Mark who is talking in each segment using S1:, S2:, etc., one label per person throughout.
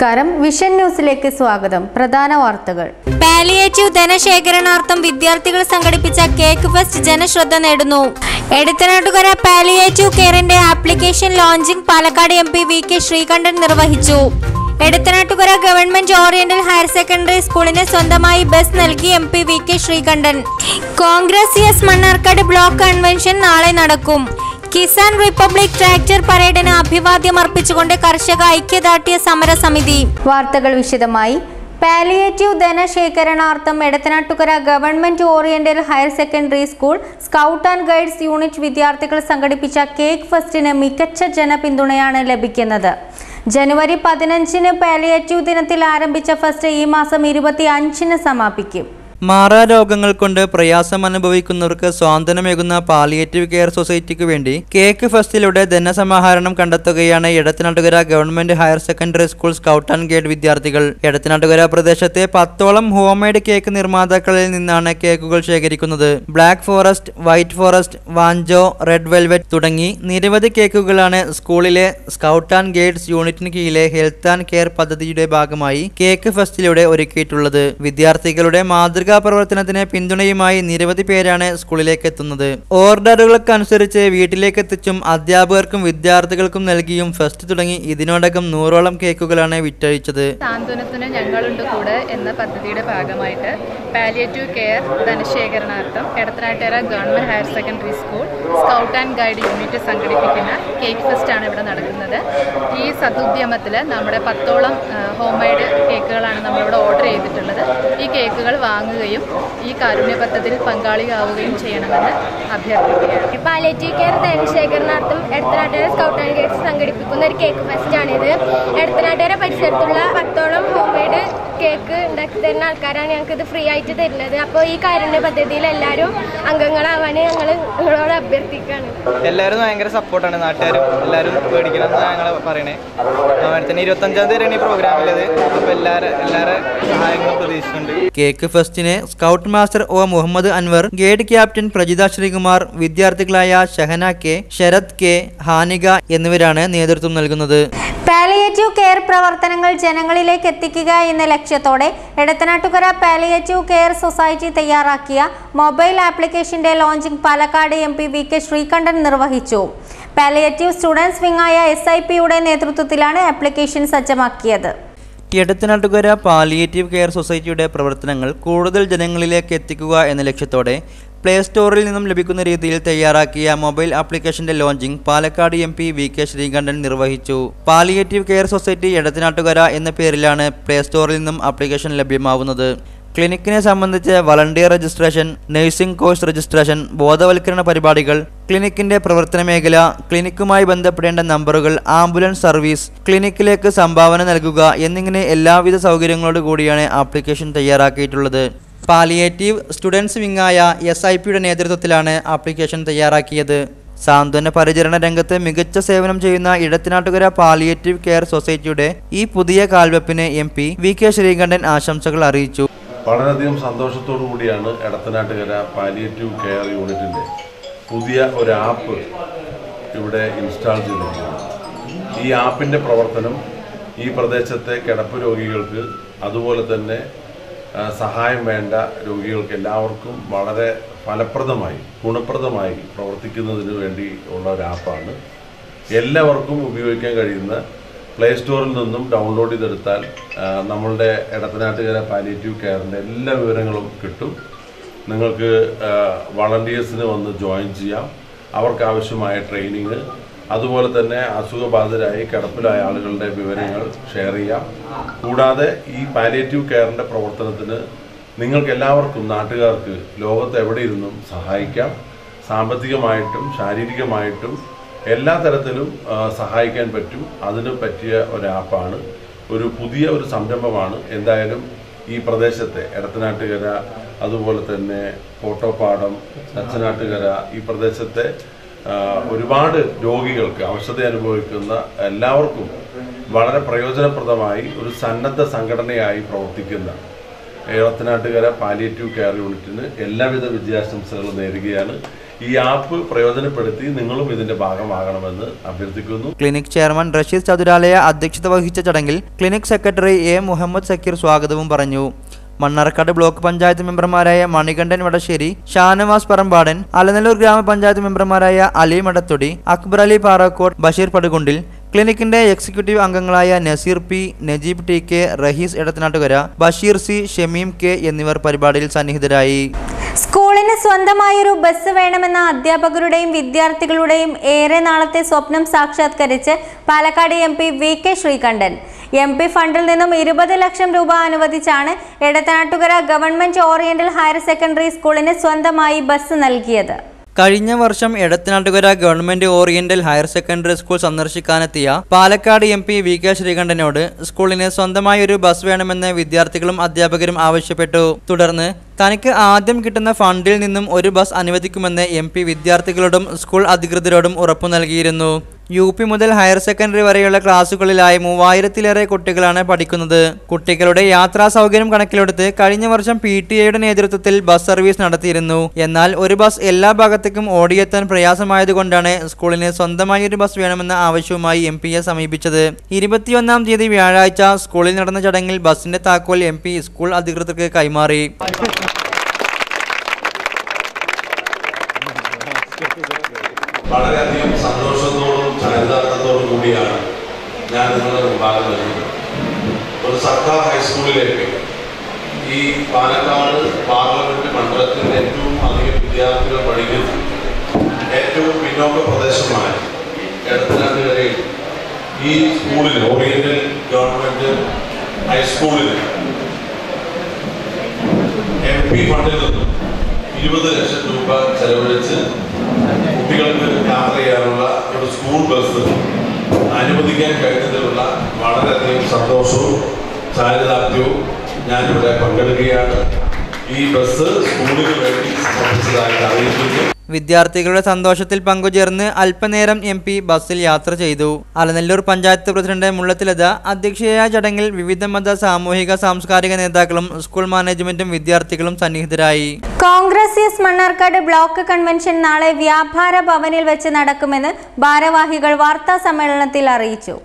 S1: നമസ്കാരം. വിഷൻ ന്യൂസിലേക്ക് സ്വാഗതം. പ്രധാന വാർത്തകൾ.
S2: പാലിയേറ്റീവ് ധനശേഖരണാർത്ഥം വിദ്യാർത്ഥികൾ സംഘടിപ്പിച്ച കേക്ക് ഫെസ്റ്റ് ജനശ്രദ്ധ നേടുന്നു. Edathanattukara palliative കെയറിന്റെ application launching Palakkad M P V K Sreekandan നിർവഹിച്ചു. Edathanattukara government oriental higher secondary സ്കൂളിന് സ്വന്തമായി ബസ് നൽകി M P V K Sreekandan. Congress S Mannarkkad block convention നാളെ നടക്കും. കിസാൻ റിപ്പബ്ലിക് ട്രാക്ടർ പരേഡിന് അഭിവാദ്യം അർപ്പിച്ചുകൊണ്ട് കർഷക ഐക്യദാർഢ്യ സമരസമിതി
S1: വാർത്തകൾ വിശദമായി. Palliative ധനശേഖരണാർത്ഥം Edathanattukara government oriental higher secondary school scout and guides unit വിദ്യാർത്ഥികൾ സംഘടിപ്പിച്ച കേക്ക് ഫെസ്റ്റിന് മികച്ച ജനപിന്തുണയാണ് ലഭിക്കുന്നത്. ജനുവരി പതിനഞ്ചിന് പാലിയേറ്റീവ് ദിനത്തിൽ ആരംഭിച്ച ഫെസ്റ്റ് ഈ മാസം ഇരുപത്തി അഞ്ചിന് സമാപിക്കും.
S3: മാറാരോഗങ്ങൾ കൊണ്ട് പ്രയാസം അനുഭവിക്കുന്നവർക്ക് സ്വാതന്ത്ര്യമേകുന്ന പാലിയേറ്റീവ് കെയർ സൊസൈറ്റിക്ക് വേണ്ടി കേക്ക് ഫെസ്റ്റിലൂടെ ധനസമാഹരണം കണ്ടെത്തുകയാണ് Edathanattukara government higher secondary school scout and guide വിദ്യാർത്ഥികൾ. എടത്തനാട്ടുകര പ്രദേശത്തെ പത്തോളം ഹോംമെയ്ഡ് കേക്ക് നിർമ്മാതാക്കളിൽ നിന്നാണ് കേക്കുകൾ ശേഖരിക്കുന്നത്. ബ്ലാക്ക് ഫോറസ്റ്റ് വൈറ്റ് ഫോറസ്റ്റ് വാഞ്ചോ റെഡ് വെൽവെറ്റ് തുടങ്ങി നിരവധി കേക്കുകളാണ് സ്കൂളിലെ സ്കൗട്ട് ആൻഡ് ഗൈഡ്സ് യൂണിറ്റിന് കീഴിലെ ഹെൽത്ത് ആൻഡ് കെയർ പദ്ധതിയുടെ ഭാഗമായി കേക്ക് ഫെസ്റ്റിലൂടെ ഒരുക്കിയിട്ടുള്ളത്. വിദ്യാർത്ഥികളുടെ മാതൃകാ പ്രവർത്തനത്തിന് പിന്തുണയുമായി നിരവധി പേരാണ് സ്കൂളിലേക്ക് എത്തുന്നത് ഓർഡറുകൾക്കനുസരിച്ച് വീട്ടിലേക്ക് എത്തിച്ചും അധ്യാപകർക്കും വിദ്യാർത്ഥികൾക്കും നൽകിയും ഫസ്റ്റ് തുടങ്ങി ഇതിനോടകം നൂറോളം കേക്കുകളാണ് വിറ്റഴിച്ചത്.
S4: സാന്ത്വനത്തിന് ഞങ്ങളുണ്ട് കൂടെ എന്ന പദ്ധതിയുടെ ഭാഗമായിട്ട് പാലിയേറ്റീവ് കെയർ ധനശേഖരണാർത്ഥം എടത്തനാട്ടേറ government higher secondary school scout and guide unit സംഘടിപ്പിക്കുന്ന കേക്ക് ആണ് ഇവിടെ നടക്കുന്നത്. ഈ സതുദ്യമത്തിൽ നമ്മുടെ പത്തോളം ഹോം മെയ്ഡ് കേക്കുകളാണ് നമ്മളിവിടെ ഓർഡർ ചെയ്തിട്ടുള്ളത്. ഈ കേക്കുകൾ വാങ്ങുകയും ഈ കാരുണ്യ പദ്ധതിയിൽ പങ്കാളിയാവുകയും ചെയ്യണമെന്ന് അഭ്യർത്ഥിക്കുകയാണ്.
S5: പാലേറ്റീവ് കെയർ ധനശേഖരണാർത്ഥം എടത്തനാട്ടുകര സ്കൗട്ട് ആൻഡ് ഗൈഡ്സ് സംഘടിപ്പിക്കുന്ന ഒരു കേക്ക് ഫെസ്റ്റാണിത് എടത്തനാട്ടുകര പരിസരത്തുള്ള പത്തോളം ഹോം മെയ്ഡ് തരുന്ന ആൾക്കാരാണ് ഞങ്ങൾക്ക് ഇത് ഫ്രീ ആയിട്ട് തരുന്നത്. അപ്പോൾ ഈ കാരുണ്യ പദ്ധതിയിൽ എല്ലാവരും അംഗങ്ങളാവാൻ ഞങ്ങൾ നിങ്ങളോട് അഭ്യർത്ഥിക്കുകയാണ്.
S6: എല്ലാവരും ഭയങ്കര സപ്പോർട്ടാണ് നാട്ടുകാരും. എല്ലാവരും പേടിക്കണം എന്നാണ് ഞങ്ങൾ പറയണേ. അതുപോലെ തന്നെ ഇരുപത്തഞ്ചാം തീയതിയാണ് ഈ പ്രോഗ്രാമിലത് അപ്പോൾ എല്ലാവരും എല്ലാവരും സഹായങ്ങളും പ്രതീക്ഷിച്ചുണ്ട്
S3: cake ഫെസ്റ്റിനെ scout master O Muhammad Anwar guide captain Prajitha Sreekumar വിദ്യാർത്ഥികളായ Shahana K Sarath K Hanika എന്നിവരാണ് നേതൃത്വം നൽകുന്നത്.
S1: പാലിയേറ്റീവ് കെയർ പ്രവർത്തനങ്ങൾ ജനങ്ങളിലേക്ക് എത്തിക്കുക എന്ന ലക്ഷ്യത്തോടെ എടത്തനാട്ടുകര പാലിയേറ്റീവ് കെയർ സൊസൈറ്റി തയ്യാറാക്കിയ മൊബൈൽ ആപ്ലിക്കേഷന്റെ launching Palakkad M P V K Sreekandan നിർവഹിച്ചു. പാലിയേറ്റീവ് സ്റ്റുഡൻസ് വിങ്ങായ എസ് ഐ പിയുടെ നേതൃത്വത്തിലാണ് ആപ്ലിക്കേഷൻ സജ്ജമാക്കിയത്.
S3: എടത്തനാട്ടുകര പാലിയേറ്റീവ് കെയർ സൊസൈറ്റിയുടെ പ്രവർത്തനങ്ങൾ കൂടുതൽ ജനങ്ങളിലേക്ക് എത്തിക്കുക എന്ന ലക്ഷ്യത്തോടെ പ്ലേ സ്റ്റോറിൽ നിന്നും ലഭിക്കുന്ന രീതിയിൽ തയ്യാറാക്കിയ മൊബൈൽ ആപ്ലിക്കേഷന്റെ launching Palakkad M P V K Sreekandan നിർവഹിച്ചു. പാലിയേറ്റീവ് കെയർ സൊസൈറ്റി എടത്തനാട്ടുകര എന്ന പേരിലാണ് പ്ലേ സ്റ്റോറിൽ നിന്നും ആപ്ലിക്കേഷൻ ലഭ്യമാവുന്നത്. ക്ലിനിക്കിനെ സംബന്ധിച്ച് volunteer registration nursing course registration ബോധവൽക്കരണ പരിപാടികൾ ക്ലിനിക്കിന്റെ പ്രവർത്തന മേഖല ക്ലിനിക്കുമായി ബന്ധപ്പെടേണ്ട നമ്പറുകൾ ആംബുലൻസ് സർവീസ് ക്ലിനിക്കിലേക്ക് സംഭാവന നൽകുക എന്നിങ്ങനെ എല്ലാവിധ സൗകര്യങ്ങളോട് കൂടിയാണ് ആപ്ലിക്കേഷൻ തയ്യാറാക്കിയിട്ടുള്ളത്. പാലിയേറ്റീവ് സ്റ്റുഡൻസ് വിങ്ങായ എസ് ഐ പിയുടെ നേതൃത്വത്തിലാണ് ആപ്ലിക്കേഷൻ തയ്യാറാക്കിയത്. സാന്ത്വന പരിചരണ രംഗത്ത് മികച്ച സേവനം ചെയ്യുന്ന ഇടത്തിനാട്ടുകര പാലിയേറ്റീവ് കെയർ സൊസൈറ്റിയുടെ ഈ പുതിയ കാൽവെപ്പിന് M P V K Sreekandan ആശംസകൾ അറിയിച്ചു.
S7: വളരെയധികം സന്തോഷത്തോടു കൂടിയാണ് എടത്തനാട്ടുകര പാലിയേറ്റീവ് കെയർ യൂണിറ്റിന്റെ പുതിയ ഒരു ആപ്പ് ഇവിടെ ഇൻസ്റ്റാൾ ചെയ്തിരിക്കുന്നത്. ഈ ആപ്പിന്റെ പ്രവർത്തനം ഈ പ്രദേശത്തെ കിടപ്പ് രോഗികൾക്ക് അതുപോലെ തന്നെ സഹായം വേണ്ട രോഗികൾക്ക് എല്ലാവർക്കും വളരെ ഫലപ്രദമായി ഗുണപ്രദമായി പ്രവർത്തിക്കുന്നതിന് വേണ്ടി ഉള്ള ഒരു ആപ്പാണ്. എല്ലാവർക്കും ഉപയോഗിക്കാൻ കഴിയുന്ന പ്ലേ സ്റ്റോറിൽ നിന്നും ഡൗൺലോഡ് ചെയ്തെടുത്താൽ നമ്മളുടെ ഇടത്തനാട്ടുകാര പാലിയേറ്റീവ് കെയറിന്റെ എല്ലാ വിവരങ്ങളും കിട്ടും. നിങ്ങൾക്ക് വളണ്ടിയേഴ്സിന് വന്ന് ജോയിൻ ചെയ്യാം. അവർക്ക് ആവശ്യമായ ട്രെയിനിങ് അതുപോലെ തന്നെ അസുഖബാധിതരായി കിടപ്പിലായ ആളുകളുടെ വിവരങ്ങൾ ഷെയർ ചെയ്യാം. കൂടാതെ ഈ പാലിയേറ്റീവ് കെയറിന്റെ പ്രവർത്തനത്തിന് നിങ്ങൾക്ക് എല്ലാവർക്കും നാട്ടുകാർക്ക് ലോകത്ത് എവിടെ ഇരുന്നും സഹായിക്കാം. സാമ്പത്തികമായിട്ടും ശാരീരികമായിട്ടും എല്ലാ തരത്തിലും സഹായിക്കാൻ പറ്റും. അതിന് പറ്റിയ ഒരു ആപ്പാണ് ഒരു പുതിയ ഒരു സംരംഭമാണ്. എന്തായാലും ഈ പ്രദേശത്തെ എടത്തനാട്ടുകര അതുപോലെ തന്നെ കോട്ടോപ്പാടം അച്ചനാട്ടുകര ഈ പ്രദേശത്തെ ഒരുപാട് രോഗികൾക്ക് അവശത അനുഭവിക്കുന്ന എല്ലാവർക്കും വളരെ പ്രയോജനപ്രദമായി ഒരു സന്നദ്ധ സംഘടനയായി പ്രവർത്തിക്കുന്ന എളത്തനാട്ടുകര പാലിയേറ്റീവ് കെയർ യൂണിറ്റിന് എല്ലാവിധ വിദ്യാശംസകളും നേരുകയാണ്. ഈ ആപ്പ് പ്രയോജനപ്പെടുത്തി നിങ്ങളും ഇതിന്റെ ഭാഗമാകണമെന്ന് അഭ്യർത്ഥിക്കുന്നു.
S3: ക്ലിനിക് ചെയർമാൻ റഷീദ് ചതുരാലയ അധ്യക്ഷത വഹിച്ച ചടങ്ങിൽ clinic secretary A Muhammad Sakkeer സ്വാഗതവും പറഞ്ഞു. മണ്ണാർക്കാട് ബ്ലോക്ക് പഞ്ചായത്ത് മെമ്പർമാരായ മണികണ്ഠൻ വടശ്ശേരി ഷാനവാസ് പറമ്പാടൻ അലനല്ലൂർ ഗ്രാമപഞ്ചായത്ത് മെമ്പർമാരായ അലി മടത്തൊടി അക്ബർ അലി പാറക്കോട് ബഷീർ പടുകുണ്ടിൽ ക്ലിനിക്കിന്റെ എക്സിക്യൂട്ടീവ് അംഗങ്ങളായ Naseer P Najeeb T K Raheez Edathanattukara Basheer C Shameem K എന്നിവർ പരിപാടിയിൽ സന്നിഹിതരായി.
S1: സ്കൂളിന് സ്വന്തമായൊരു ബസ് വേണമെന്ന അധ്യാപകരുടെയും വിദ്യാർത്ഥികളുടെയും ഏറെ നാളത്തെ സ്വപ്നം സാക്ഷാത്കരിച്ച് Palakkad M P V K Sreekandan. M P ഫണ്ടിൽ നിന്നും ഇരുപത് ലക്ഷം രൂപ അനുവദിച്ചാണ് Edathanattukara government oriental higher secondary സ്കൂളിന് സ്വന്തമായി ബസ് നൽകിയത്.
S3: കഴിഞ്ഞ വർഷം Edathanattukara government oriental higher secondary school സന്ദർശിക്കാനെത്തിയ Palakkad M P V K ശ്രീകണ്ഠനോട് സ്കൂളിന് സ്വന്തമായി ഒരു ബസ് വേണമെന്ന് വിദ്യാർത്ഥികളും അധ്യാപകരും ആവശ്യപ്പെട്ടു. തുടർന്ന് തനിക്ക് ആദ്യം കിട്ടുന്ന ഫണ്ടിൽ നിന്നും ഒരു ബസ് അനുവദിക്കുമെന്ന് എം വിദ്യാർത്ഥികളോടും സ്കൂൾ അധികൃതരോടും ഉറപ്പു നൽകിയിരുന്നു. യു പി മുതൽ ഹയർ സെക്കൻഡറി വരെയുള്ള ക്ലാസുകളിലായി മൂവായിരത്തിലേറെ കുട്ടികളാണ് പഠിക്കുന്നത്. കുട്ടികളുടെ യാത്രാ സൗകര്യം കണക്കിലെടുത്ത് കഴിഞ്ഞ വർഷം പി ടി എയുടെ നേതൃത്വത്തിൽ ബസ് സർവീസ് നടത്തിയിരുന്നു. എന്നാൽ ഒരു ബസ് എല്ലാ ഭാഗത്തേക്കും ഓടിയെത്താൻ പ്രയാസമായതുകൊണ്ടാണ് സ്കൂളിന് സ്വന്തമായി ഒരു ബസ് വേണമെന്ന ആവശ്യവുമായി എം പിയെ സമീപിച്ചത്. ഇരുപത്തിയൊന്നാം തീയതി വ്യാഴാഴ്ച സ്കൂളിൽ നടന്ന ചടങ്ങിൽ ബസിന്റെ താക്കോൽ എം സ്കൂൾ അധികൃതർക്ക് കൈമാറി.
S7: വളരെയധികം സന്തോഷത്തോടും ചരിതാർത്ഥത്തോടും കൂടിയാണ് ഞാൻ നിങ്ങളുടെ മുമ്പാകെ വരുന്നത്. ഒരു സർക്കാർ ഹൈസ്കൂളിലേക്ക് ഈ പാലക്കാട് പാർലമെന്റ് മണ്ഡലത്തിൽ ഏറ്റവും അധികം വിദ്യാർത്ഥികൾ പഠിക്കുന്ന ഏറ്റവും പിന്നോക്ക പ്രദേശമായ എടത്തനാട്ടുകരയിൽ ഈ സ്കൂളിൽ ഓറിയന്റൽ ഗവൺമെന്റ് ഹൈസ്കൂളിൽ എം പി ഫണ്ടിൽ നിന്നും ഇരുപത് ലക്ഷം രൂപ ചെലവഴിച്ച് കുട്ടികൾക്ക് യാത്ര ചെയ്യാനുള്ള ഒരു സ്കൂൾ ബസ് അനുവദിക്കാൻ കഴിഞ്ഞതിലുള്ള വളരെയധികം സന്തോഷവും ചാരിതാർത്ഥ്യവും ഞാനിവിടെ പങ്കെടുക്കുകയാണ് ഈ ബസ് സ്കൂളിന് വേണ്ടി സമർപ്പിച്ചതായിട്ട് അറിയിക്കുന്നു.
S3: വിദ്യാർത്ഥികളുടെ സന്തോഷത്തിൽ പങ്കുചേർന്ന് അല്പനേരം എം പി ബസ്സിൽ യാത്ര ചെയ്തു. അലനല്ലൂർ പഞ്ചായത്ത് പ്രസിഡന്റ് മുള്ളത്തിലത അധ്യക്ഷയായ ചടങ്ങിൽ വിവിധ മത സാമൂഹിക സാംസ്കാരിക നേതാക്കളും സ്കൂൾ മാനേജ്മെന്റും വിദ്യാർത്ഥികളും സന്നിഹിതരായി.
S1: Congress S Mannarkkad block convention നാളെ വ്യാപാര ഭവനിൽ വെച്ച് നടക്കുമെന്ന് ഭാരവാഹികൾ വാർത്താ സമ്മേളനത്തിൽ അറിയിച്ചു.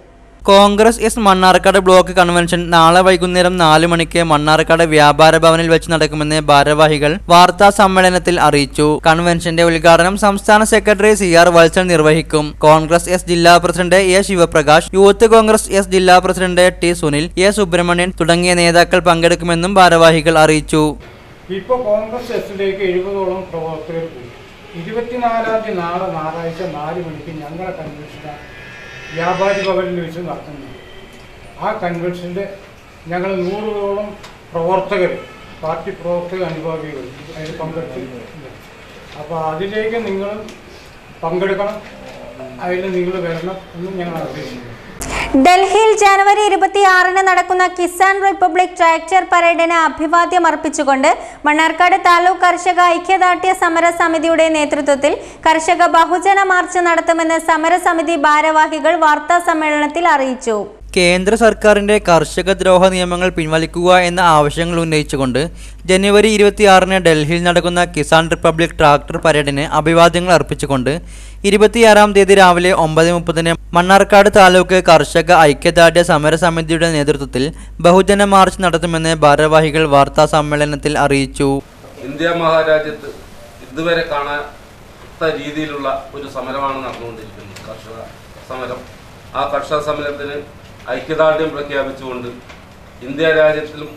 S3: Congress S Mannarkkad block convention നാളെ വൈകുന്നേരം നാല് മണിക്ക് മണ്ണാർക്കാട് വ്യാപാര ഭവനിൽ വെച്ച് നടക്കുമെന്ന് ഭാരവാഹികൾ വാർത്താ സമ്മേളനത്തിൽ അറിയിച്ചു. കൺവെൻഷന്റെ ഉദ്ഘാടനം സംസ്ഥാന സെക്രട്ടറി സി ആർ വത്സൻ നിർവഹിക്കും. കോൺഗ്രസ് എസ് ജില്ലാ president A Sivaprakash youth Congress S ജില്ലാ president T Sunil A Subrahmanyan തുടങ്ങിയ നേതാക്കൾ പങ്കെടുക്കുമെന്നും ഭാരവാഹികൾ അറിയിച്ചു.
S8: ഇപ്പോൾ കോൺഗ്രസ് എസിലേക്ക് എഴുപതോളം പ്രവർത്തകർ ഇരുപത്തിനാലാം തീയതി നാളെ ഞായറാഴ്ച നാല് മണിക്ക് ഞങ്ങളുടെ കൺവെൻഷൻ വ്യാപാരി ഭവനിൽ വെച്ച് നടത്തുന്നത് ആ കൺവെൻഷന്റെ ഞങ്ങൾ നൂറോളം പ്രവർത്തകർ പാർട്ടി പ്രവർത്തക അനുഭാവികൾ അതിൽ പങ്കെടുത്തിട്ടുണ്ട് അപ്പോൾ അതിലേക്ക് നിങ്ങൾ പങ്കെടുക്കണം. അതിൽ നിങ്ങൾ വരണം എന്ന് ഞങ്ങൾ അപേക്ഷിക്കുന്നു
S1: ഡൽഹിയിൽ ജനുവരി ഇരുപത്തിയാറിന് നടക്കുന്ന കിസാൻ റിപ്പബ്ലിക് ട്രാക്ടർ പരേഡിന് അഭിവാദ്യം അർപ്പിച്ചുകൊണ്ട് മണ്ണാർക്കാട് താലൂക്ക് കർഷക ഐക്യദാർഢ്യ സമര സമിതിയുടെ നേതൃത്വത്തിൽ കർഷക ബഹുജന മാർച്ച് നടത്തുമെന്ന് സമരസമിതി ഭാരവാഹികൾ വാർത്താ സമ്മേളനത്തിൽ അറിയിച്ചു.
S3: കേന്ദ്ര സർക്കാരിന്റെ കർഷക ദ്രോഹ നിയമങ്ങൾ പിൻവലിക്കുക എന്ന ആവശ്യങ്ങൾ ഉന്നയിച്ചുകൊണ്ട് ജനുവരി ഇരുപത്തിയാറിന് ഡൽഹിയിൽ നടക്കുന്ന കിസാൻ റിപ്പബ്ലിക് ട്രാക്ടർ പരേഡിന് അഭിവാദ്യങ്ങൾ അർപ്പിച്ചുകൊണ്ട് ഇരുപത്തിയാറാം തീയതി രാവിലെ ഒമ്പത് മുപ്പതിന് മണ്ണാർക്കാട് താലൂക്ക് കർഷക ഐക്യദാർഢ്യ സമര സമിതിയുടെ നേതൃത്വത്തിൽ ബഹുജന മാർച്ച് നടത്തുമെന്ന് ഭാരവാഹികൾ വാർത്താ സമ്മേളനത്തിൽ അറിയിച്ചു.
S9: ഇന്ത്യ മഹാരാജ്യത്ത് ഇതുവരെ കാണാത്ത രീതിയിലുള്ള ഒരു സമരമാണ് നടന്നുകൊണ്ടിരിക്കുന്നത്. കർഷക സമരം. ആ കർഷക സമരത്തിന് ഐക്യദാർഢ്യം പ്രഖ്യാപിച്ചുകൊണ്ട് ഇന്ത്യ രാജ്യത്തിലും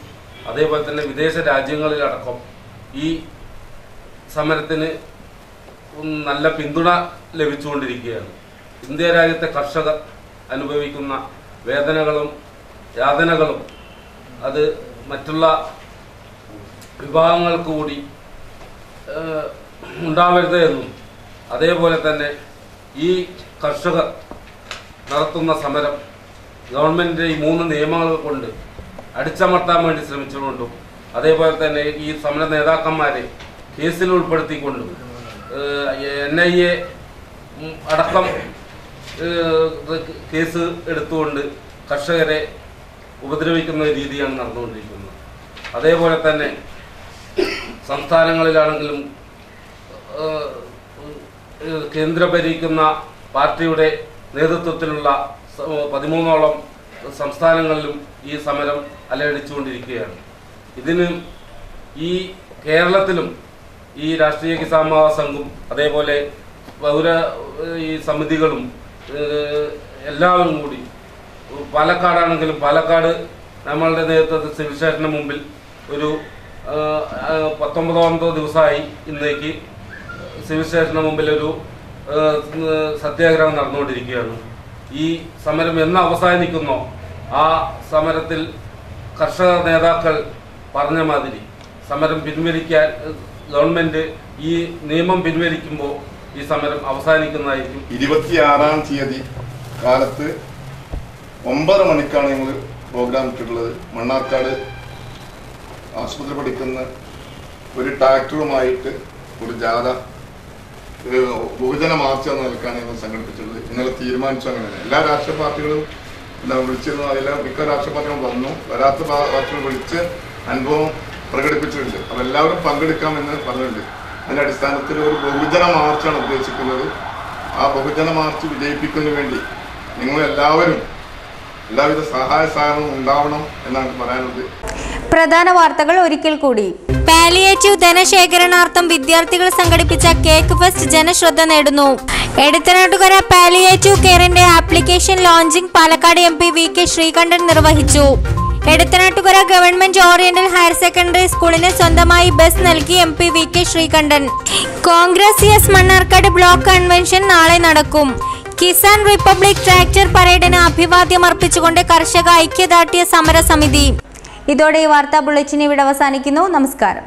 S9: അതേപോലെ തന്നെ വിദേശ രാജ്യങ്ങളിലടക്കം ഈ സമരത്തിന് നല്ല പിന്തുണ ലഭിച്ചുകൊണ്ടിരിക്കുകയാണ്. ഇന്ത്യ രാജ്യത്തെ കർഷകർ അനുഭവിക്കുന്ന വേദനകളും യാതനകളും അത് മറ്റുള്ള വിഭാഗങ്ങൾക്ക് കൂടി ഉണ്ടാവരുത് എന്നും. അതേപോലെ തന്നെ ഈ കർഷകർ നടത്തുന്ന സമരം ഗവൺമെന്റിന്റെ ഈ മൂന്ന് നിയമങ്ങൾ കൊണ്ട് അടിച്ചമർത്താൻ വേണ്ടി ശ്രമിച്ചുകൊണ്ടും അതേപോലെ തന്നെ ഈ സമര നേതാക്കന്മാരെ കേസിൽ ഉൾപ്പെടുത്തിക്കൊണ്ടും എൻ ഐ എ അടക്കം കേസ് എടുത്തുകൊണ്ട് കർഷകരെ ഉപദ്രവിക്കുന്ന രീതിയാണ് നടന്നുകൊണ്ടിരിക്കുന്നത്. അതേപോലെ തന്നെ സംസ്ഥാനങ്ങളിലാണെങ്കിലും ഏഹ്, ഭരിക്കുന്ന പാർട്ടിയുടെ നേതൃത്വത്തിലുള്ള പതിമൂന്നോളം സംസ്ഥാനങ്ങളിലും ഈ സമരം അലയടിച്ചുകൊണ്ടിരിക്കുകയാണ്. ഇതിന് ഈ കേരളത്തിലും ഈ രാഷ്ട്രീയ കിസാൻ മഹാസംഘും അതേപോലെ പൗര ഈ സമിതികളും എല്ലാവരും കൂടി പാലക്കാടാണെങ്കിലും പാലക്കാട് നമ്മളുടെ നേതൃത്വത്തിൽ സിവിൽ സ്റ്റേഷന് മുമ്പിൽ ഒരു പത്തൊമ്പതാമതോ ദിവസമായി ഇന്നേക്ക് സിവിൽ സ്റ്റേഷന് മുമ്പിൽ ഒരു സത്യാഗ്രഹം നടന്നുകൊണ്ടിരിക്കുകയാണ്. ഈ സമരം എന്ന് അവസാനിക്കുന്നോ. ആ സമരത്തിൽ കർഷക നേതാക്കൾ പറഞ്ഞ മാതിരി സമരം പിൻവലിക്കാൻ ഗവൺമെന്റ് ഈ നിയമം പിൻവലിക്കുമ്പോൾ ഈ സമരം അവസാനിക്കുന്നതായിരിക്കും.
S10: ഇരുപത്തിയാറാം തീയതി കാലത്ത് ഒമ്പത് മണിക്കാണ് ഞങ്ങൾ പ്രോഗ്രാം ഇട്ടിട്ടുള്ളത്. മണ്ണാർക്കാട് ആശുപത്രി പഠിക്കുന്ന ഒരു ട്രാക്ടറുമായിട്ട് ഒരു ജാഥ ബഹുജന മാർച്ച് എന്ന നിലക്കാണ് ഞങ്ങൾ സംഘടിപ്പിച്ചിട്ടുള്ളത്. ഇന്നലെ തീരുമാനിച്ചു അങ്ങനെ എല്ലാ രാഷ്ട്രീയ പാർട്ടികളും എന്താ വിളിച്ചിരുന്നു അതിലെ മിക്ക രാഷ്ട്രീയ പാർട്ടികളും വന്നു. വരാത്ത പാർട്ടികൾ വിളിച്ച് അനുഭവം പ്രകടിപ്പിച്ചിട്ടുണ്ട്. അപ്പോൾ എല്ലാവരും പങ്കെടുക്കാമെന്ന് പറഞ്ഞിട്ടുണ്ട്. അതിന്റെ അടിസ്ഥാനത്തിൽ ഒരു ബഹുജന മാർച്ചാണ് ഉദ്ദേശിക്കുന്നത്. ആ ബഹുജന മാർച്ച് വിജയിപ്പിക്കുന്നതിന് വേണ്ടി നിങ്ങൾ എല്ലാവരും എല്ലാവിധ സഹായ സഹകരണവും ഉണ്ടാവണം എന്നാണ് പറയാനുള്ളത്.
S11: പ്രധാന വാർത്തകൾ ഒരിക്കൽ കൂടി.
S1: പാലിയേറ്റീവ് ധനശേഖരണാർത്ഥം വിദ്യാർത്ഥികൾ സംഘടിപ്പിച്ച കേക്ക് ഫെസ്റ്റ് ജനശ്രദ്ധ നേടുന്നു. Edathanattukara palliative കെയറിന്റെ application launching Palakkad M P V K Sreekandan നിർവഹിച്ചു. Edathanattukara government oriental higher secondary സ്കൂളിന് സ്വന്തമായി ബസ് നൽകി M P V K Sreekandan. Congress S Mannarkkad block convention നാളെ നടക്കും. കിസാൻ റിപ്പബ്ലിക് ട്രാക്ടർ പരേഡിന് അഭിവാദ്യം അർപ്പിച്ചുകൊണ്ട് കർഷക ഐക്യദാർഢ്യ സമരസമിതി.
S11: ഇതോടെ ഈ വാർത്താ ബുള്ളറ്റിൻ ഇവിടെ അവസാനിക്കുന്നു. നമസ്കാരം.